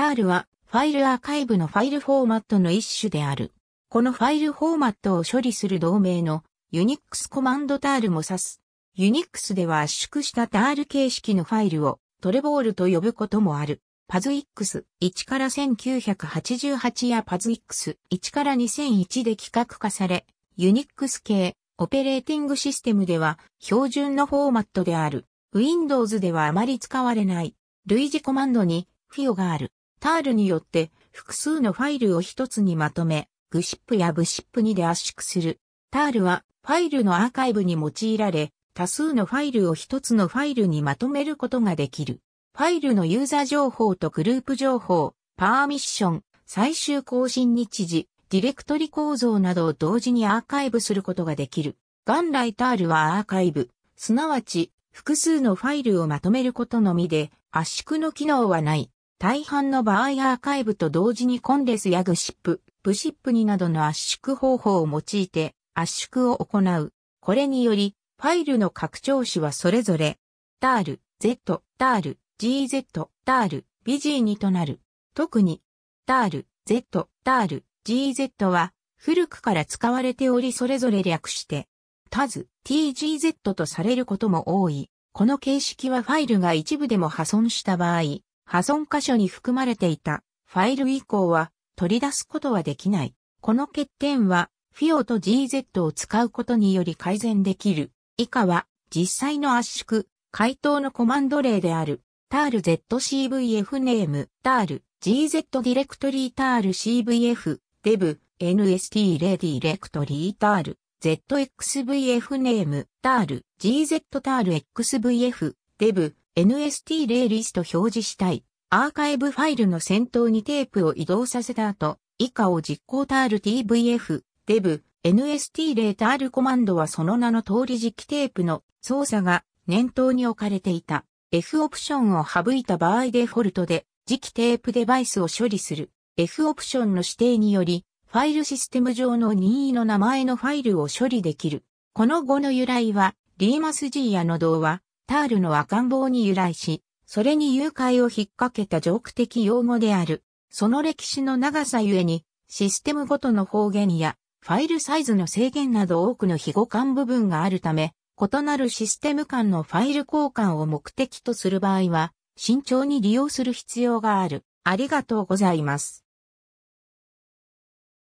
TAR はファイルアーカイブのファイルフォーマットの一種である。このファイルフォーマットを処理する同名の Unix コマンド TAR も指す。Unix では圧縮した TAR 形式のファイルをトレボールと呼ぶこともある。PAZX1 から1988や PAZX1 から2001で規格化され、Unix 系オペレーティングシステムでは標準のフォーマットである。Windows ではあまり使われない類似コマンドに FIO がある。TAR によって複数のファイルを一つにまとめ、GZIP や VZIP で圧縮する。TAR はファイルのアーカイブに用いられ、多数のファイルを一つのファイルにまとめることができる。ファイルのユーザー情報とグループ情報、パーミッション、最終更新日時、ディレクトリ構造などを同時にアーカイブすることができる。元来タールはアーカイブ、すなわち複数のファイルをまとめることのみで圧縮の機能はない。大半の場合アーカイブと同時にコンレスやグシップ、ブシップになどの圧縮方法を用いて圧縮を行う。これにより、ファイルの拡張子はそれぞれ、タール、Z、タール、GZ、タール、BG2 となる。特に、タール、Z、タール、GZ は古くから使われておりそれぞれ略して、TAZ、TGZ とされることも多い。この形式はファイルが一部でも破損した場合、破損箇所に含まれていたファイル以降は取り出すことはできない。この欠点は FIO と GZ を使うことにより改善できる。以下は実際の圧縮、回答のコマンド例である。TAR-ZCVF ネーム、TAR、GZ ディレクトリー TAR-CVF、dev、NST レディレクトリー TAR、ZXVF ネーム、TAR、GZ TAR XVF、dev、NST レリスト表示したい。アーカイブファイルの先頭にテープを移動させた後、以下を実行 TAR TVF、dev、NST レータールコマンドはその名の通り磁気テープの操作が念頭に置かれていた。F オプションを省いた場合デフォルトで磁気テープデバイスを処理する。F オプションの指定により、ファイルシステム上の任意の名前のファイルを処理できる。この語の由来は、リーマスジーヤの童話、タールの赤ん坊に由来し、それに誘拐を引っ掛けたジョーク的用語である。その歴史の長さゆえに、システムごとの方言や、ファイルサイズの制限など多くの非互換部分があるため、異なるシステム間のファイル交換を目的とする場合は、慎重に利用する必要がある。ありがとうございます。